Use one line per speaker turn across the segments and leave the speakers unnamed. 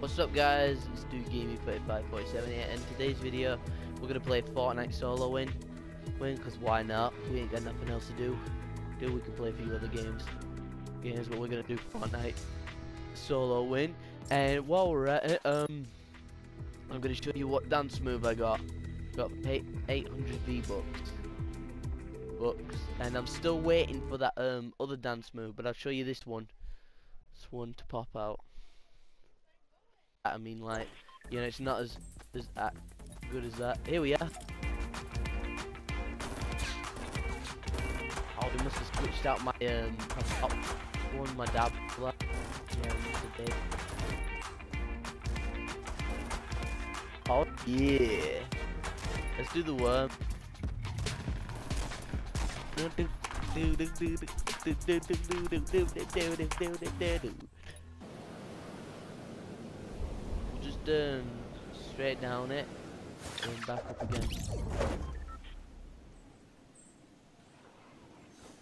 What's up guys, it's Do Gaming 3547 and in today's video we're gonna play Fortnite solo win. Win cause why not? We ain't got nothing else to do. Do we can play a few other games. Games but we're gonna do Fortnite solo win. And while we're at it, um I'm gonna show you what dance move I got. Got 800 V-Bucks. Bucks. And I'm still waiting for that um other dance move, but I'll show you this one. This one to pop out. I mean, like, you know, it's not as as uh, good as that. Here we are. Oh, they must have switched out my um top one, my dab. Yeah. Oh yeah. Let's do the worm. We'll just straight down it and back up again.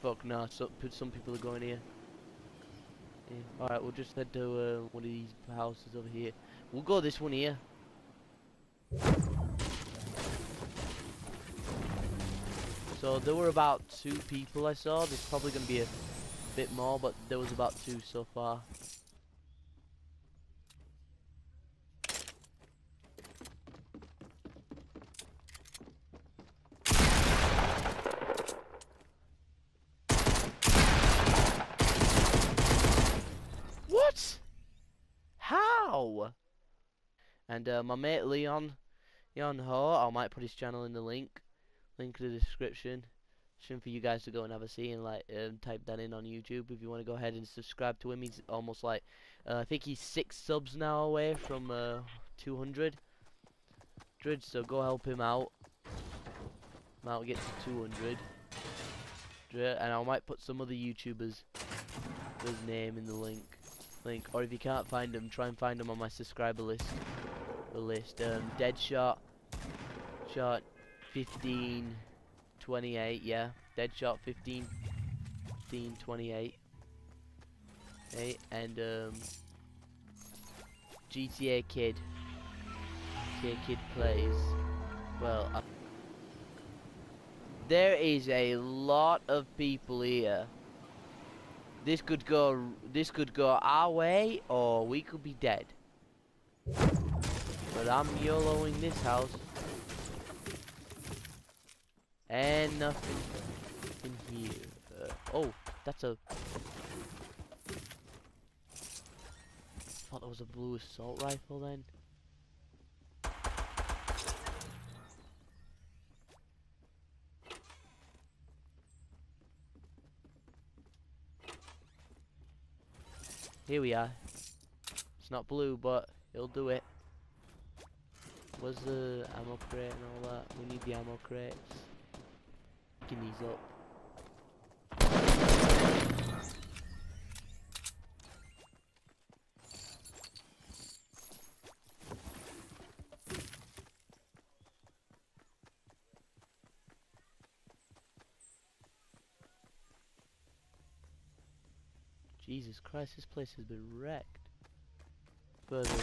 Fuck no, so, some people are going here. Yeah. Alright, we'll just head to uh, one of these houses over here. We'll go this one here. So there were about two people I saw. There's probably going to be a bit more, but there was about two so far. What? How? And uh, my mate Leon, Leon Ho, I might put his channel in the link, link in the description. Option for you guys to go and have a see and like um, type that in on YouTube if you want to go ahead and subscribe to him. He's almost like uh, I think he's six subs now away from uh, 200. So go help him out. Now get to 200. And I might put some other YouTubers name in the link. Link, or if you can't find them, try and find them on my subscriber list. The list. Um, Deadshot, shot 15, 28. Yeah, Deadshot 15, 15, 28. Okay, and um, GTA Kid. GTA Kid plays. Well, I there is a lot of people here. This could go. This could go our way, or we could be dead. But I'm YOLOing this house. And nothing in here. Uh, oh, that's a... thought that was a blue assault rifle then. Here we are. It's not blue, but it'll do it. Where's the ammo crate and all that? We need the ammo crates. Picking these up. Jesus Christ, this place has been wrecked. Further on.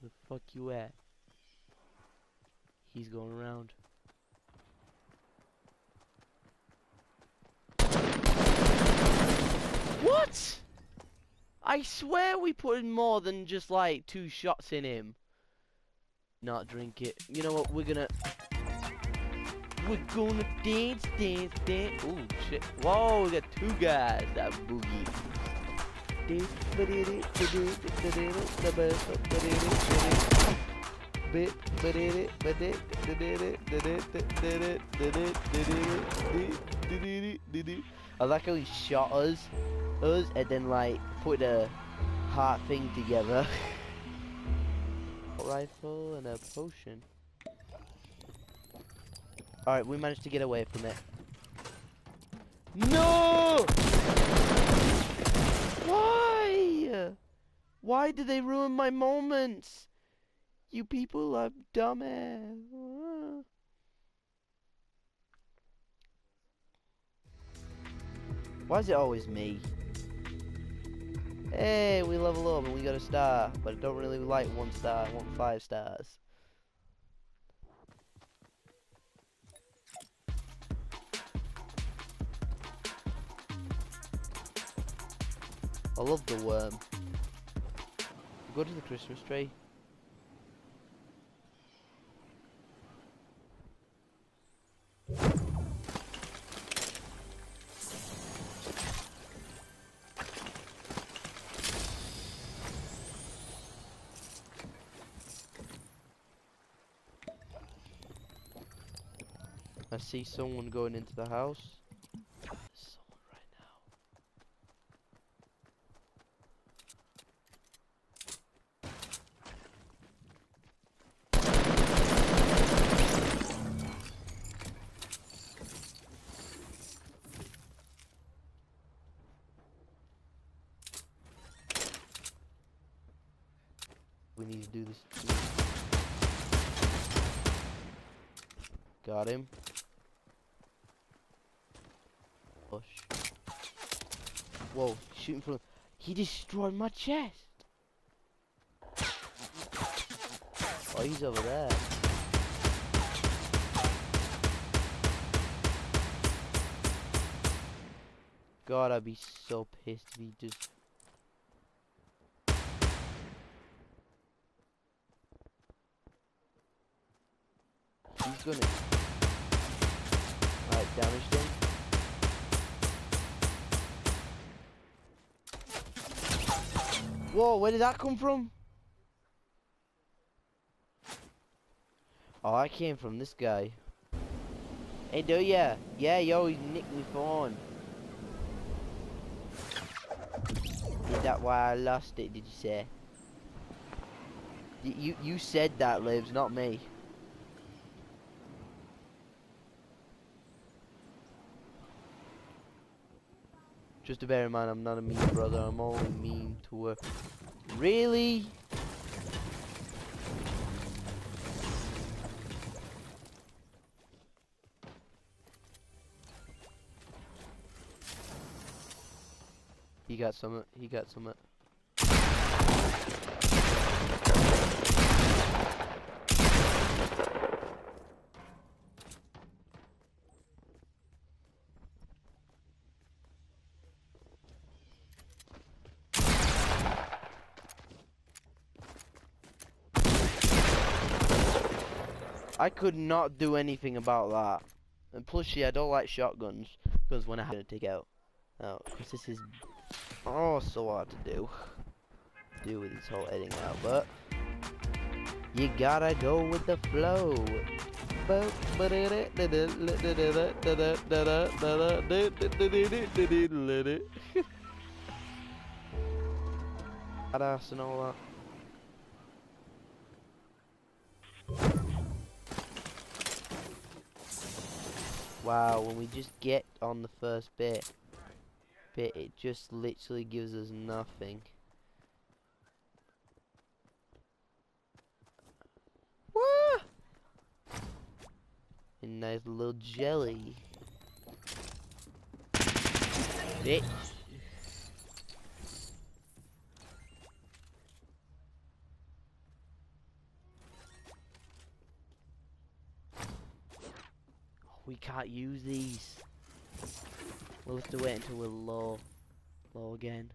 The fuck you at? He's going around. What? I swear we put in more than just like two shots in him. Not drink it. You know what? We're gonna we're gonna dance, dance, dance. Oh shit! Whoa, we got two guys that boogie. I like how he shot us, us, and then like put a heart thing together. Rifle and a potion. Alright, we managed to get away from it. No! Why? Why did they ruin my moments? You people are dumbass. Why is it always me? Hey, we level up and we got a star, but I don't really like one star, I want five stars. I love the worm. Go to the Christmas tree. I see someone going into the house. We need to do this. Got him. Oh, Push. Whoa, shooting from. He destroyed my chest. Oh, he's over there. God, I'd be so pissed if he just. Gonna. Alright, damaged him. Whoa, where did that come from? Oh, I came from this guy. Hey, do ya? Yeah, yo, he nicked my phone. Is that why I lost it, did you say? You, you said that, Lives, not me. Just to bear in mind, I'm not a mean brother. I'm only mean to her. Really? He got some. He got some. Uh, I could not do anything about that. And plus, yeah, I don't like shotguns because when I have to take out, oh, because this is oh so hard to do, do with this whole editing out. But you gotta go with the flow. Badass and all that. Wow, when we just get on the first bit, bit it just literally gives us nothing. Woo! A nice little jelly. Bitch. We can't use these. We'll have to wait until we're low. Low again.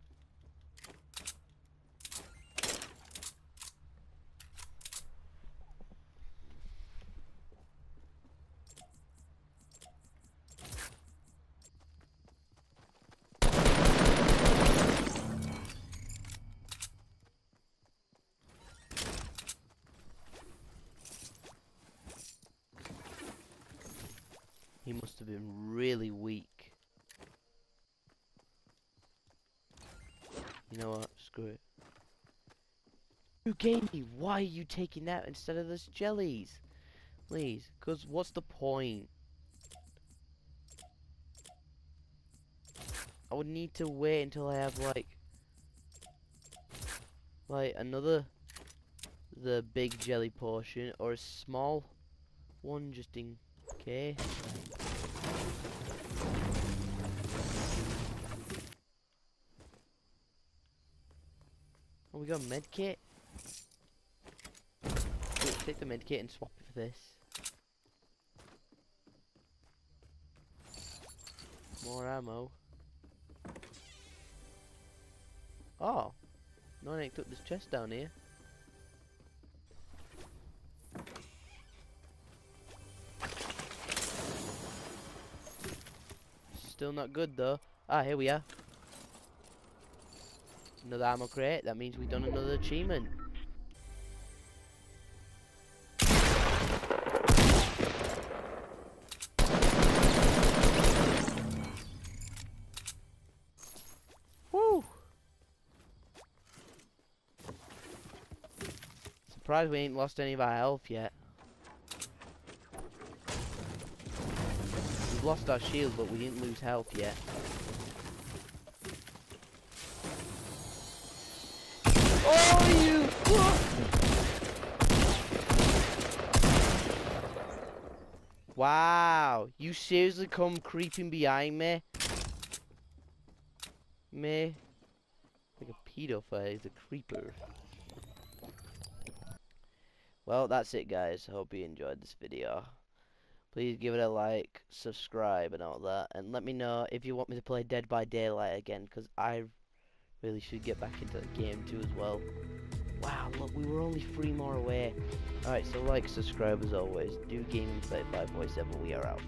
He have been really weak. You know what? Screw it. You gave me. Why are you taking that instead of those jellies? Please, because what's the point? I would need to wait until I have like, like another, the big jelly portion or a small one just in case. Oh, we got a med kit. Let's take the med kit and swap it for this. More ammo. Oh. No one took this chest down here. Still not good though. Ah, here we are. Another ammo crate. That means we've done another achievement. Surprised we ain't lost any of our health yet. We've lost our shield, but we didn't lose health yet. Wow, you seriously come creeping behind me? Me? Like a pedophile, he's a creeper. Well, that's it guys. I hope you enjoyed this video. Please give it a like, subscribe and all that. And let me know if you want me to play Dead by Daylight again. Because I really should get back into the game too as well. Wow, look, we were only three more away. Alright, so like, subscribe as always. Do Gaming Play 547, we are out.